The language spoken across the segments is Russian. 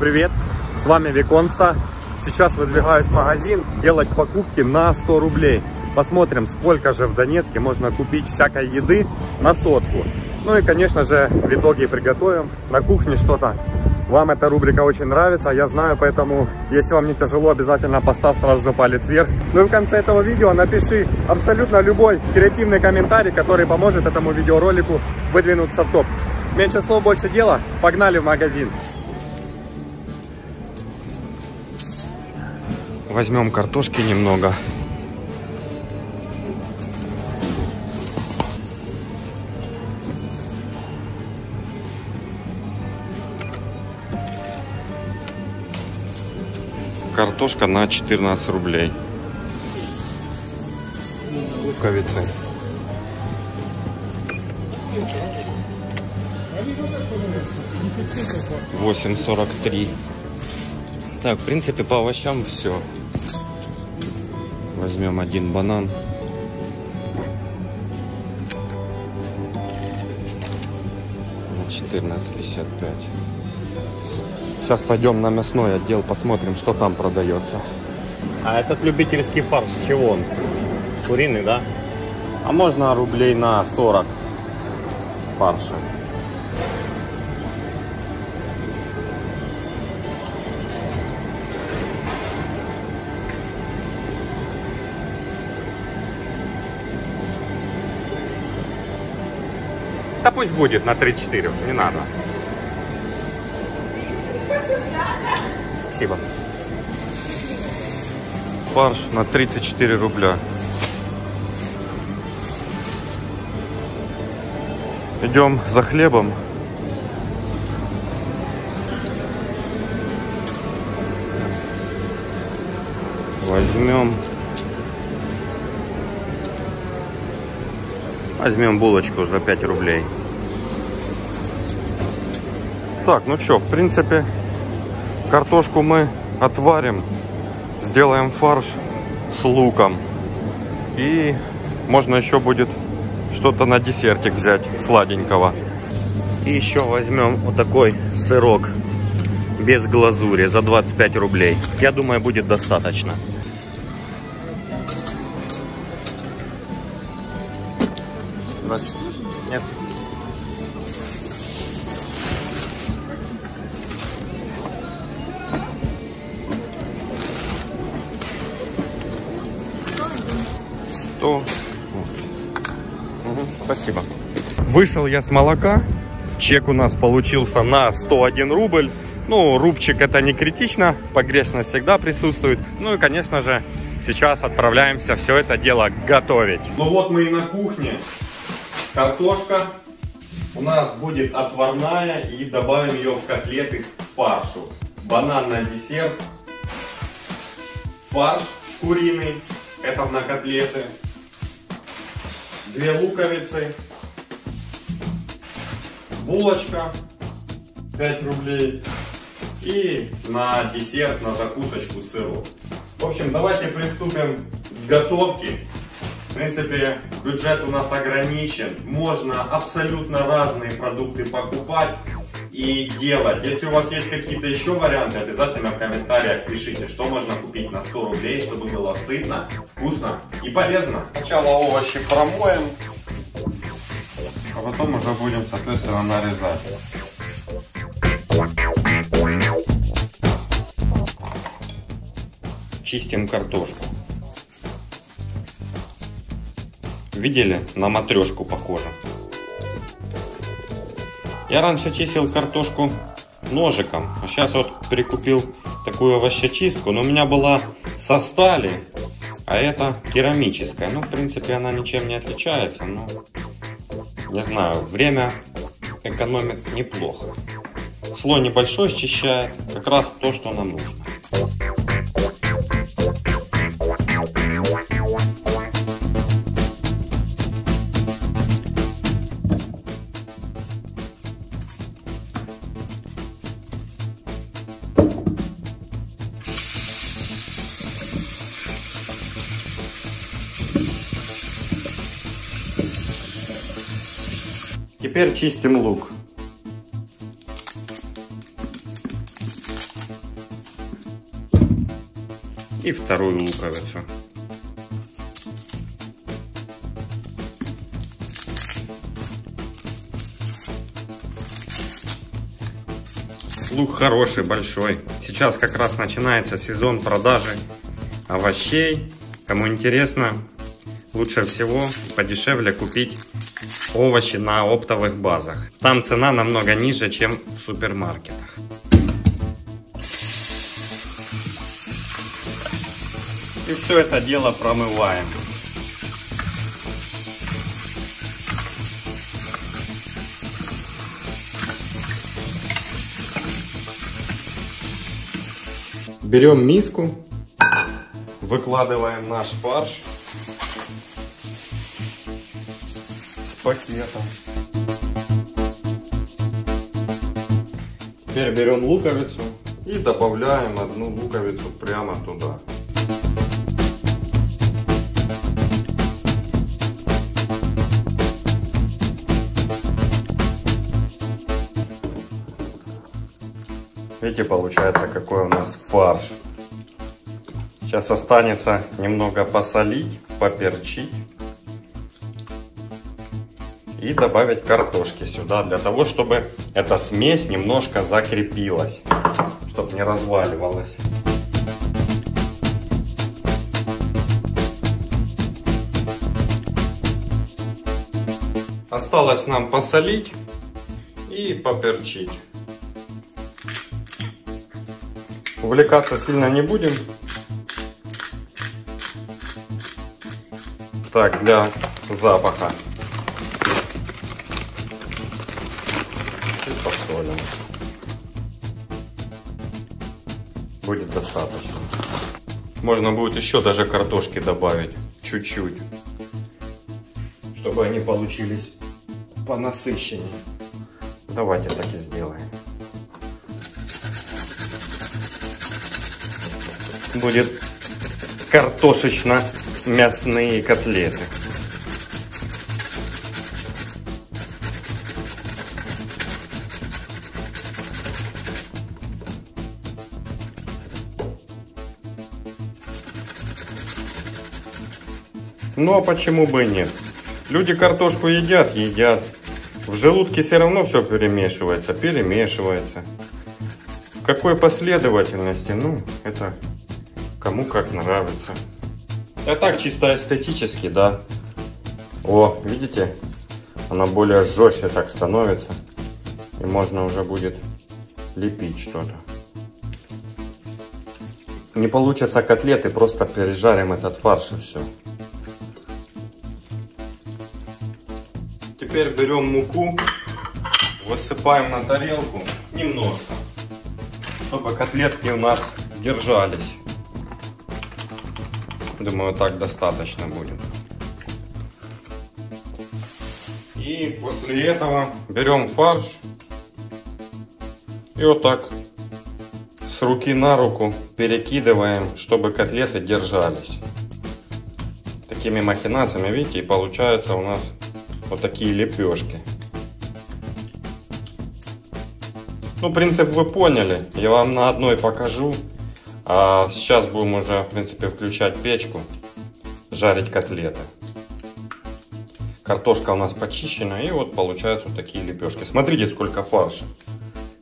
привет! С вами Виконста. Сейчас выдвигаюсь в магазин делать покупки на 100 рублей. Посмотрим, сколько же в Донецке можно купить всякой еды на сотку. Ну и, конечно же, в итоге приготовим на кухне что-то. Вам эта рубрика очень нравится, я знаю, поэтому, если вам не тяжело, обязательно поставь сразу же палец вверх. Ну и в конце этого видео напиши абсолютно любой креативный комментарий, который поможет этому видеоролику выдвинуться в топ. Меньше слов, больше дела. Погнали в магазин. Возьмем картошки немного. Картошка на 14 рублей. Луковицы. Восемь сорок три. Так, в принципе, по овощам все. Возьмем один банан. На четырнадцать пятьдесят пять. Сейчас пойдем на мясной отдел, посмотрим, что там продается. А этот любительский фарш, чего он? Куриный, да? А можно рублей на 40 фарша. Да пусть будет на 3-4, не надо. Спасибо. Фарш на 34 рубля. Идем за хлебом. Возьмем. Возьмем булочку за 5 рублей. Так, ну что, в принципе, картошку мы отварим, сделаем фарш с луком. И можно еще будет что-то на десертик взять сладенького. И еще возьмем вот такой сырок без глазури за 25 рублей. Я думаю, будет достаточно. Здравствуйте. Нет. Сто. Угу, спасибо. Вышел я с молока. Чек у нас получился на 101 рубль. Ну, рубчик это не критично, погрешность всегда присутствует. Ну и, конечно же, сейчас отправляемся все это дело готовить. Ну вот мы и на кухне. Картошка у нас будет отварная и добавим ее в котлеты к фаршу. Банан на десерт. Фарш куриный, это на котлеты. Две луковицы. Булочка 5 рублей. И на десерт, на закусочку сырок. В общем, давайте приступим к готовке. В принципе, бюджет у нас ограничен. Можно абсолютно разные продукты покупать и делать. Если у вас есть какие-то еще варианты, обязательно в комментариях пишите, что можно купить на 100 рублей, чтобы было сытно, вкусно и полезно. Сначала овощи промоем, а потом уже будем, соответственно, нарезать. Чистим картошку. Видели? На матрешку похоже. Я раньше чистил картошку ножиком, а сейчас вот прикупил такую овощечистку, но у меня была со стали, а это керамическая. Ну, в принципе, она ничем не отличается, но, не знаю, время экономит неплохо. Слой небольшой счищает, как раз то, что нам нужно. Теперь чистим лук. и вторую луковицу. Лук хороший, большой. Сейчас как раз начинается сезон продажи овощей. Кому интересно, лучше всего подешевле купить овощи на оптовых базах. Там цена намного ниже, чем в супермаркетах. И все это дело промываем. Берем миску, выкладываем наш фарш пакетом. Теперь берем луковицу и добавляем одну луковицу прямо туда. Видите, получается, какой у нас фарш. Сейчас останется немного посолить, поперчить. И добавить картошки сюда, для того, чтобы эта смесь немножко закрепилась. Чтобы не разваливалась. Осталось нам посолить и поперчить. Увлекаться сильно не будем. Так, для запаха. Можно будет еще даже картошки добавить. Чуть-чуть. Чтобы они получились понасыщеннее. Давайте так и сделаем. будет картошечно-мясные котлеты. Ну а почему бы и нет? Люди картошку едят, едят. В желудке все равно все перемешивается, перемешивается. В какой последовательности? Ну, это кому как нравится. А так чисто эстетически, да. О, видите? Она более жестче так становится. И можно уже будет лепить что-то. Не получится котлеты, просто пережарим этот фарш и все. Теперь берем муку, высыпаем на тарелку немножко, чтобы котлетки у нас держались. Думаю, так достаточно будет. И после этого берем фарш и вот так с руки на руку перекидываем, чтобы котлеты держались. Такими махинациями, видите, и получаются у нас вот такие лепешки. Ну, принцип вы поняли. Я вам на одной покажу. А сейчас будем уже, в принципе, включать печку, жарить котлеты. Картошка у нас почищена, и вот получаются вот такие лепешки. Смотрите, сколько фарша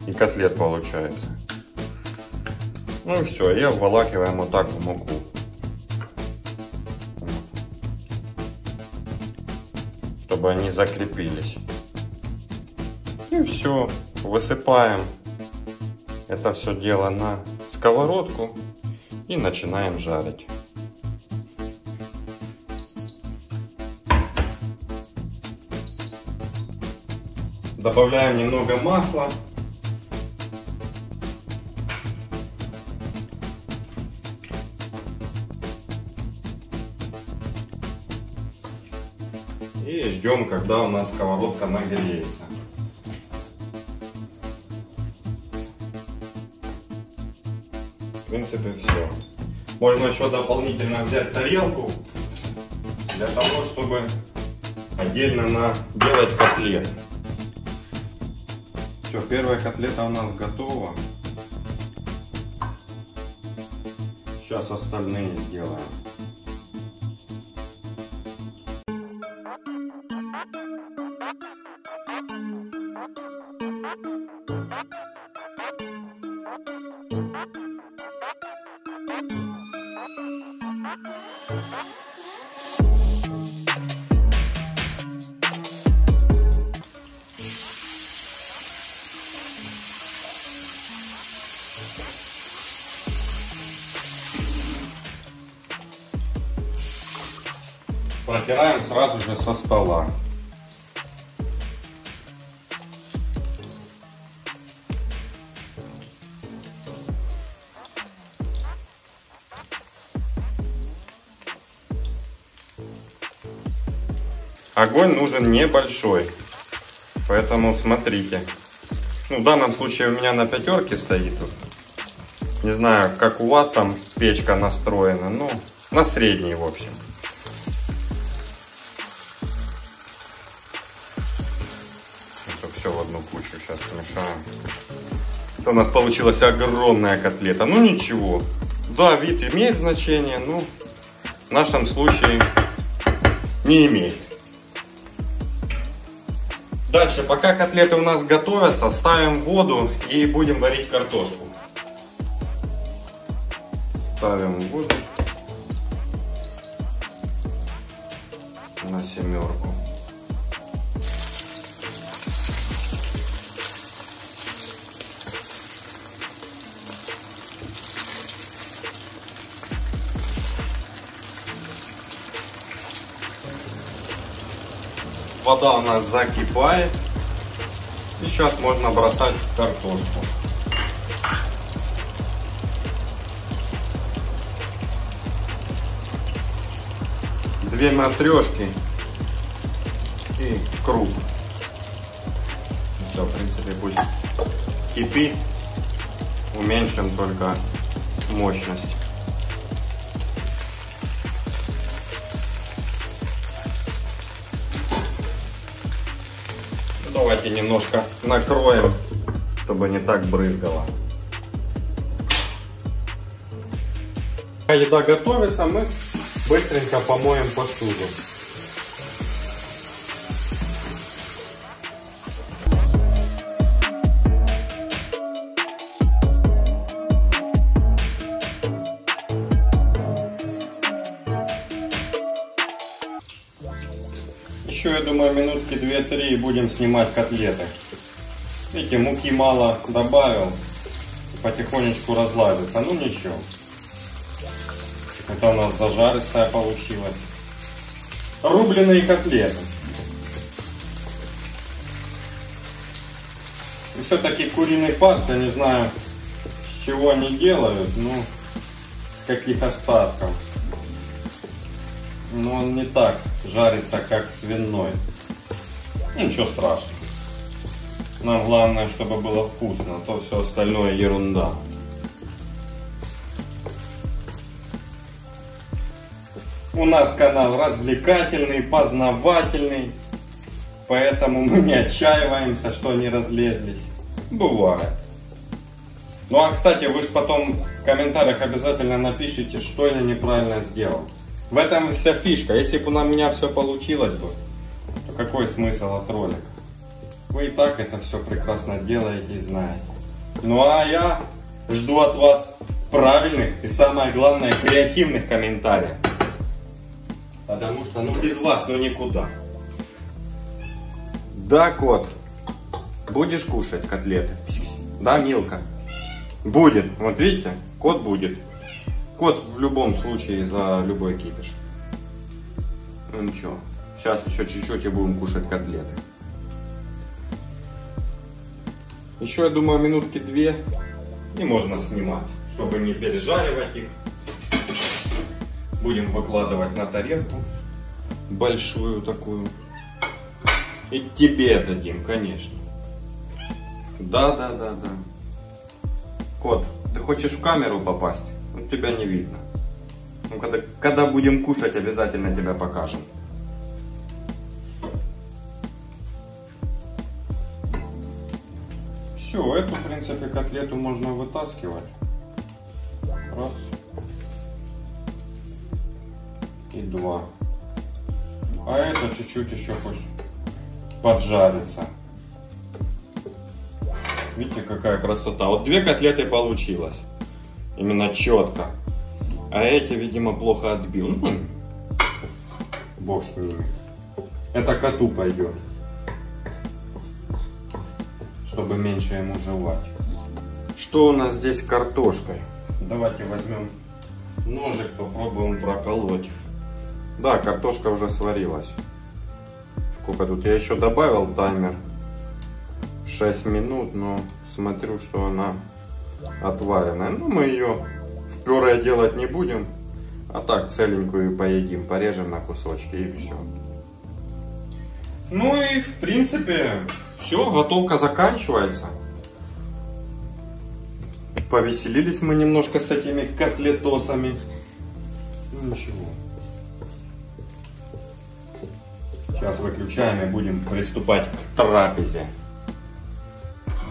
и котлет получается. Ну и все, и обволакиваем вот так в муку. Чтобы они закрепились. И все, высыпаем это все дело на сковородку и начинаем жарить. Добавляем немного масла. Ждем, когда у нас сковородка нагреется. В принципе, все. Можно еще дополнительно взять тарелку для того, чтобы отдельно делать котлет. Все, первая котлета у нас готова. Сейчас остальные сделаем. Протираем сразу же со стола. Огонь нужен небольшой, поэтому смотрите. Ну, в данном случае у меня на пятерке стоит. Не знаю, как у вас там печка настроена, ну, на средней, в общем. Это у нас получилась огромная котлета. Ну, ничего. Да, вид имеет значение, но в нашем случае не имеет. Дальше, пока котлеты у нас готовятся, ставим воду и будем варить картошку. Ставим воду на семерку. Вода у нас закипает. И сейчас можно бросать картошку. Две матрешки и круг. Все, в принципе, пусть кипит. Уменьшим только мощность. Давайте немножко накроем, чтобы не так брызгало. Пока еда готовится, мы быстренько помоем посуду. 3 будем снимать котлеты. Видите, муки мало добавил, потихонечку разлазится, ну ничего. Это у нас зажаристая получилась. Рубленые котлеты. И все-таки куриный фарш, я не знаю, с чего они делают, ну, с каких остатков. Но он не так жарится, как свиной. Ничего страшного. Нам главное, чтобы было вкусно, а то все остальное ерунда. У нас канал развлекательный, познавательный, поэтому мы не отчаиваемся, что они разлезлись. Бывает. Ну а кстати, вы же потом в комментариях обязательно напишите, что я неправильно сделал. В этом вся фишка. Если бы у меня все получилось бы, какой смысл от ролика? Вы и так это все прекрасно делаете и знаете. Ну а я жду от вас правильных и самое главное креативных комментариев. Потому что ну без вас ну никуда. Да, кот. Будешь кушать котлеты? Да, Милка? Будет. Вот видите, кот будет. Кот в любом случае за любой кипиш. Ну ничего. Сейчас еще чуть-чуть и будем кушать котлеты. Еще, я думаю, минутки две и можно снимать, чтобы не пережаривать их. Будем выкладывать на тарелку. Большую такую. И тебе дадим, конечно. Да, да, да, да. Кот, ты хочешь в камеру попасть? Тебя не видно. Ну, когда, когда будем кушать, обязательно тебя покажем. Все, эту, в принципе, котлету можно вытаскивать. Раз. и два. А это чуть-чуть еще пусть поджарится. Видите, какая красота. Вот две котлеты получилось. Именно четко. А эти, видимо, плохо отбил. Ну, бог с ними. Это коту пойдет. Чтобы меньше ему жевать. Что у нас здесь с картошкой? Давайте возьмем ножик, попробуем проколоть. Да, картошка уже сварилась. Сколько тут? Я еще добавил таймер. 6 минут, но смотрю, что она отваренная. Ну, мы ее в пюре делать не будем. А так целенькую поедим, порежем на кусочки и все. Ну и в принципе все, готовка заканчивается. Повеселились мы немножко с этими котлетосами. Ну ничего. Сейчас выключаем и будем приступать к трапезе.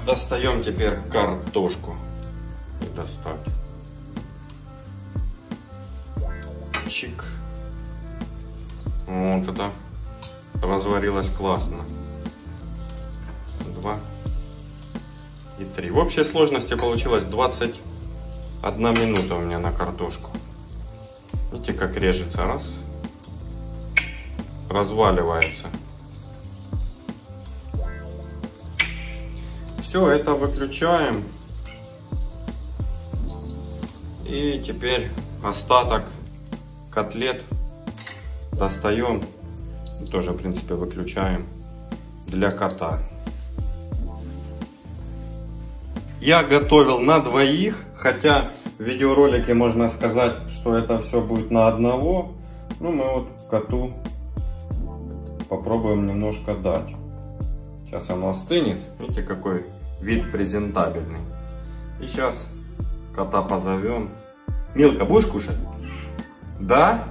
Достаем теперь картошку. Достать. Чик. Вот это разварилось классно. Два и три. В общей сложности получилось 21 минута у меня на картошку. Видите, как режется. Раз. Разваливается. Все, это выключаем. И теперь остаток котлет достаем. Тоже, в принципе, выключаем для кота. Я готовил на двоих, хотя в видеоролике можно сказать, что это все будет на одного. Ну, мы вот коту попробуем немножко дать. Сейчас оно остынет. Видите, какой вид презентабельный. И сейчас кота позовем. Милка, будешь кушать? Да?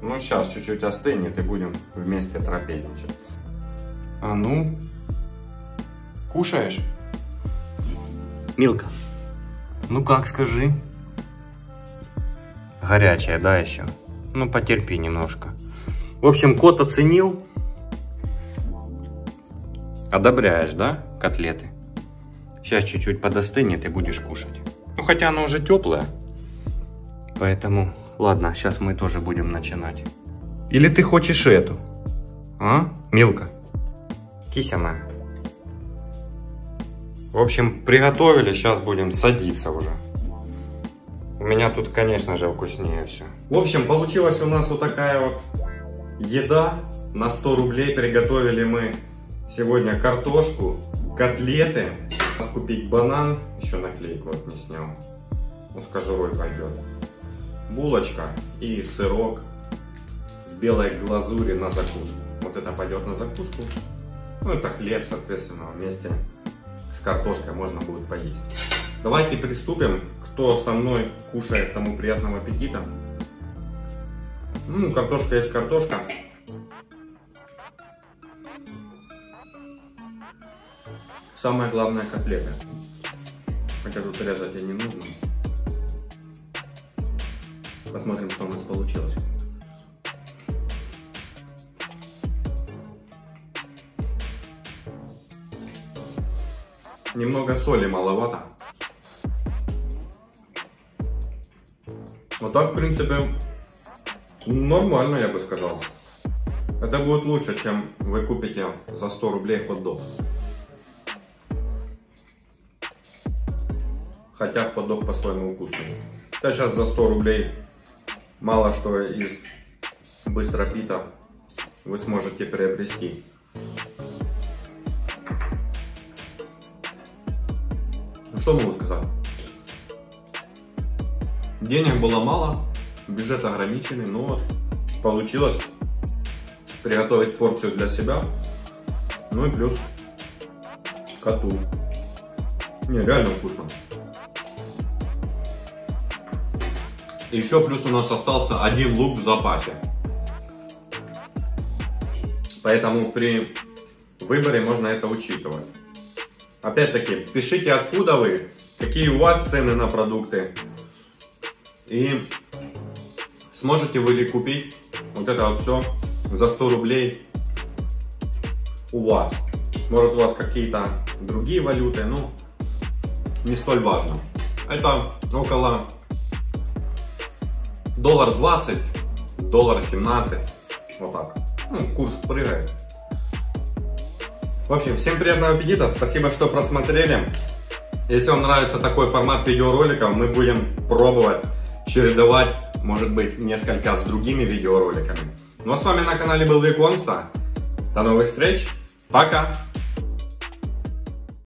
Ну, сейчас чуть-чуть остынет и будем вместе трапезничать. А ну, кушаешь? Милка, ну как, скажи? Горячая, да, еще? Ну, потерпи немножко. В общем, кот оценил. Одобряешь, да, котлеты? Сейчас чуть-чуть подостынет и будешь кушать. Ну, хотя она уже теплая. Поэтому, ладно, сейчас мы тоже будем начинать. Или ты хочешь эту? А, Милка? Кися моя. В общем, приготовили, сейчас будем садиться уже. У меня тут, конечно же, вкуснее все. В общем, получилась у нас вот такая вот еда. На 100 рублей приготовили мы сегодня картошку, котлеты. Нас купить банан, еще наклейку вот не снял. Ну, с кожурой пойдет. Булочка и сырок в белой глазури на закуску. Вот это пойдет на закуску. Ну, это хлеб, соответственно, вместе картошкой можно будет поесть. Давайте приступим. Кто со мной кушает, тому приятного аппетита. Ну, картошка есть картошка. Самое главное котлеты. Хотя тут резать и не нужно. Посмотрим, что у нас получилось. Немного соли маловато. Вот так, в принципе, нормально, я бы сказал. Это будет лучше, чем вы купите за 100 рублей хот-дог. Хотя хот-дог по-своему вкусный. Да сейчас за 100 рублей мало что из быстропита вы сможете приобрести. Что могу сказать? Денег было мало, бюджет ограниченный, но получилось приготовить порцию для себя. Ну и плюс коту. Не, реально вкусно. Еще плюс у нас остался один лук в запасе. Поэтому при выборе можно это учитывать. Опять-таки, пишите, откуда вы, какие у вас цены на продукты. И Сможете вы ли купить вот это вот все за 100 рублей у вас? Может у вас какие-то другие валюты, ну, не столь важно. Это около доллар 20, доллар 17, вот так. Ну, курс прыгает. В общем, всем приятного аппетита, спасибо, что просмотрели. Если вам нравится такой формат видеороликов, мы будем пробовать чередовать, может быть, несколько с другими видеороликами. Ну а с вами на канале был Виконста. До новых встреч. Пока.